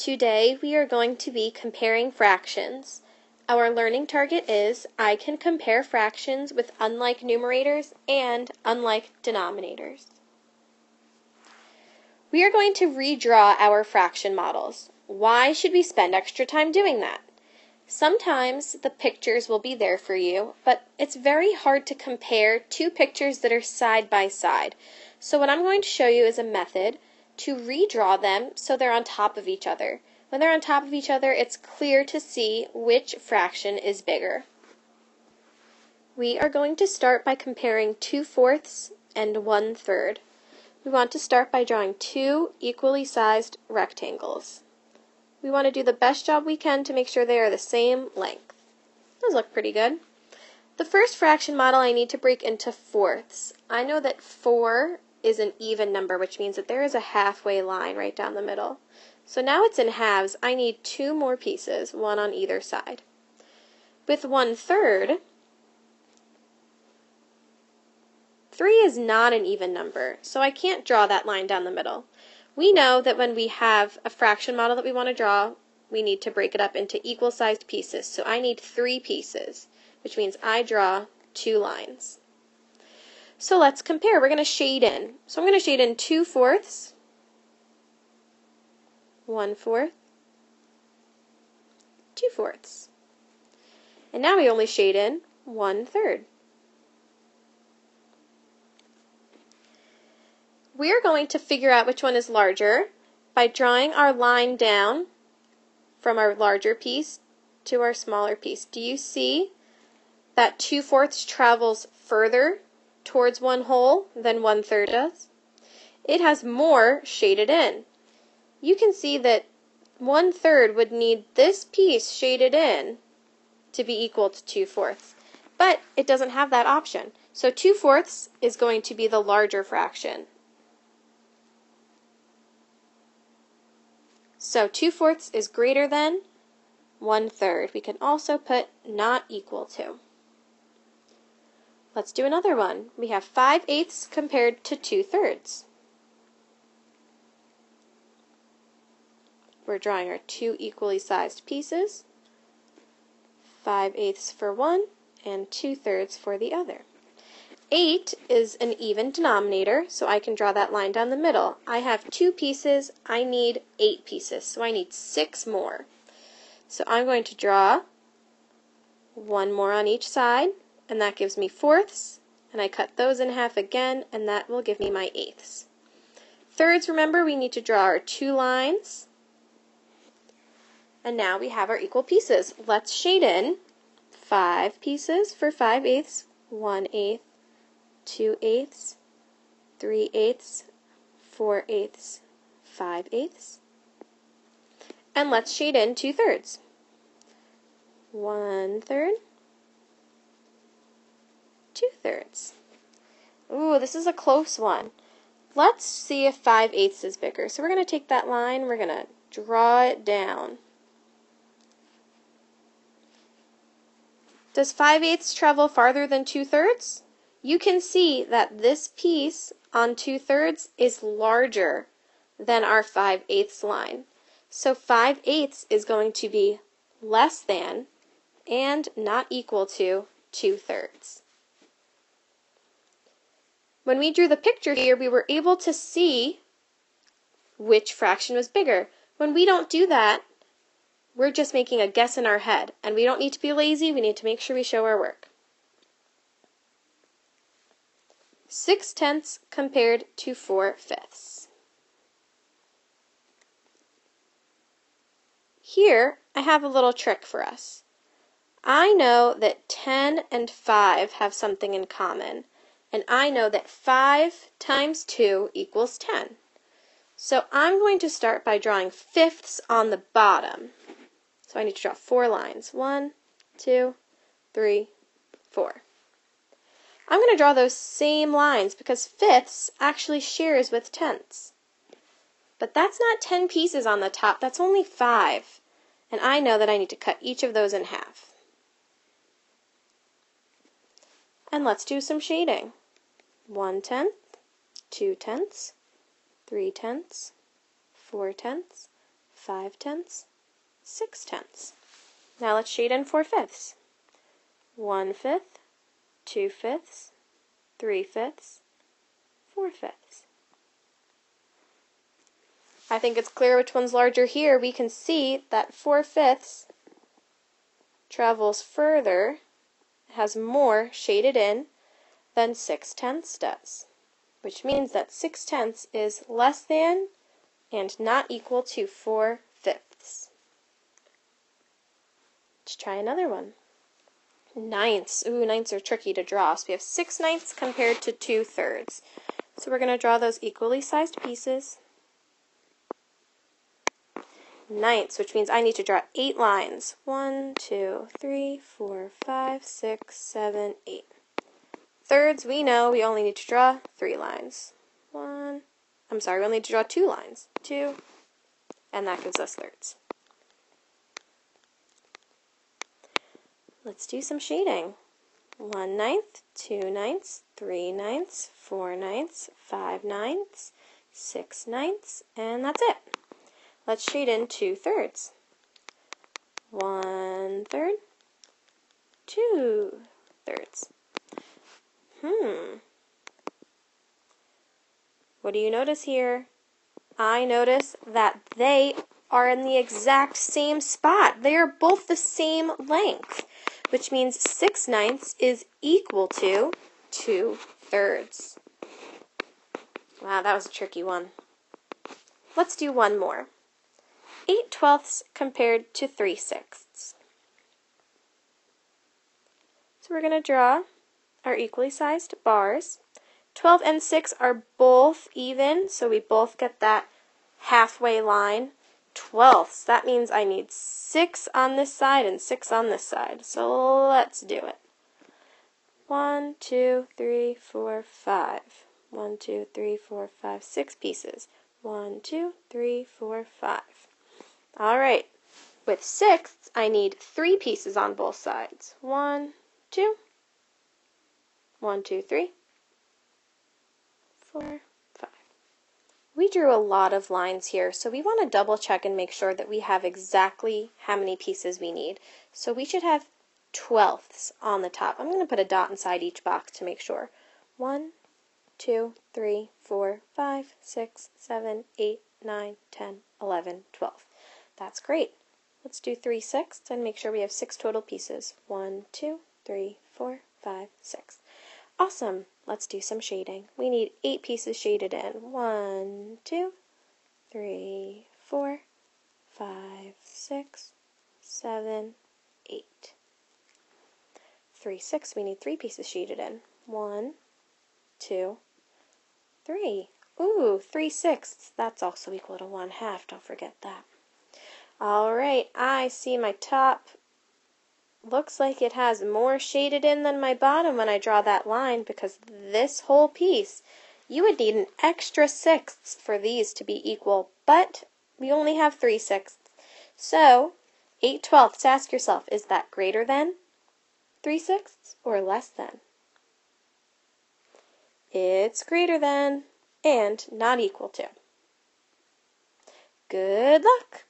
Today we are going to be comparing fractions. Our learning target is I can compare fractions with unlike numerators and unlike denominators. We are going to redraw our fraction models. Why should we spend extra time doing that? Sometimes the pictures will be there for you, but it's very hard to compare two pictures that are side by side. So what I'm going to show you is a method to redraw them so they're on top of each other. When they're on top of each other, it's clear to see which fraction is bigger. We are going to start by comparing 2 fourths and 1 third. We want to start by drawing two equally sized rectangles. We want to do the best job we can to make sure they are the same length. Those look pretty good. The first fraction model I need to break into fourths. I know that 4 is an even number, which means that there is a halfway line right down the middle. So now it's in halves. I need two more pieces, one on either side. With one third, 3 is not an even number, so I can't draw that line down the middle. We know that when we have a fraction model that we want to draw, we need to break it up into equal sized pieces. So I need three pieces, which means I draw two lines. So let's compare. We're going to shade in. So I'm going to shade in 2 fourths, 1 fourth, 2 fourths. And now we only shade in 1 third. We are going to figure out which one is larger by drawing our line down from our larger piece to our smaller piece. Do you see that 2 fourths travels further towards one whole than one third does. It has more shaded in. You can see that one third would need this piece shaded in to be equal to two fourths, but it doesn't have that option. So two fourths is going to be the larger fraction. So two fourths is greater than one third. We can also put not equal to. Let's do another one. We have 5 eighths compared to 2 thirds. We're drawing our two equally sized pieces, 5 eighths for one and 2 thirds for the other. 8 is an even denominator, so I can draw that line down the middle. I have two pieces, I need 8 pieces, so I need 6 more. So I'm going to draw one more on each side, and that gives me fourths, and I cut those in half again, and that will give me my eighths. Thirds, remember, we need to draw our two lines, and now we have our equal pieces. Let's shade in five pieces for five eighths, one eighth, two eighths, three eighths, four eighths, five eighths. And let's shade in two thirds. One third, two thirds. Ooh, this is a close one. Let's see if 5 eighths is bigger. So we're going to take that line, we're going to draw it down. Does 5 eighths travel farther than 2 thirds? You can see that this piece on 2 thirds is larger than our 5 eighths line. So 5 eighths is going to be less than and not equal to 2 thirds. When we drew the picture here, we were able to see which fraction was bigger. When we don't do that, we're just making a guess in our head, and we don't need to be lazy, we need to make sure we show our work. 6 tenths compared to 4 fifths. Here, I have a little trick for us. I know that 10 and 5 have something in common and I know that 5 times 2 equals 10. So I'm going to start by drawing fifths on the bottom. So I need to draw four lines. One, two, three, four. I'm going to draw those same lines because fifths actually shares with tenths. But that's not 10 pieces on the top, that's only 5. And I know that I need to cut each of those in half. And let's do some shading one tenth, two tenths, three tenths, four tenths, 5 tenths, 6 tenths. Now let's shade in 4 fifths. 1 fifth, 2 fifths, 3 fifths, 4 fifths. I think it's clear which one's larger here. We can see that 4 fifths travels further, has more shaded in than 6 tenths does, which means that 6 tenths is less than and not equal to 4 fifths. Let's try another one. Ninths. Ooh, ninths are tricky to draw. So we have 6 ninths compared to 2 thirds. So we're going to draw those equally sized pieces ninths, which means I need to draw eight lines. One, two, three, four, five, six, seven, eight. Thirds, we know we only need to draw three lines. One, I'm sorry, we only need to draw two lines. Two, and that gives us thirds. Let's do some shading. One ninth, two ninths, three ninths, four ninths, five ninths, six ninths, and that's it. Let's shade in two thirds. One third, two thirds. Hmm. What do you notice here? I notice that they are in the exact same spot. They are both the same length, which means 6 ninths is equal to 2 thirds. Wow, that was a tricky one. Let's do one more. 8 twelfths compared to 3 sixths. So we're going to draw our equally sized bars. 12 and 6 are both even, so we both get that halfway line. Twelfths, that means I need 6 on this side and 6 on this side. So let's do it. 1, 2, 3, 4, 5. 1, 2, 3, 4, 5, 6 pieces. 1, 2, 3, 4, 5. All right. With sixths, I need three pieces on both sides. One, two, one, two, three, four, five. We drew a lot of lines here, so we want to double check and make sure that we have exactly how many pieces we need. So we should have twelfths on the top. I'm going to put a dot inside each box to make sure. One, two, three, four, five, six, seven, eight, nine, ten, eleven, twelve. That's great. Let's do 3 sixths and make sure we have 6 total pieces. One, two, three, four, five, six. Awesome. Let's do some shading. We need 8 pieces shaded in. One, two, three, four, five, six, seven, eight. 3, 6, we need 3 pieces shaded in. One, two, three. Ooh, 3 sixths. That's also equal to 1 half. Don't forget that. All right, I see my top. Looks like it has more shaded in than my bottom when I draw that line because this whole piece, you would need an extra sixth for these to be equal, but we only have three sixths. So, 8 twelfths, ask yourself, is that greater than 3 sixths or less than? It's greater than and not equal to. Good luck!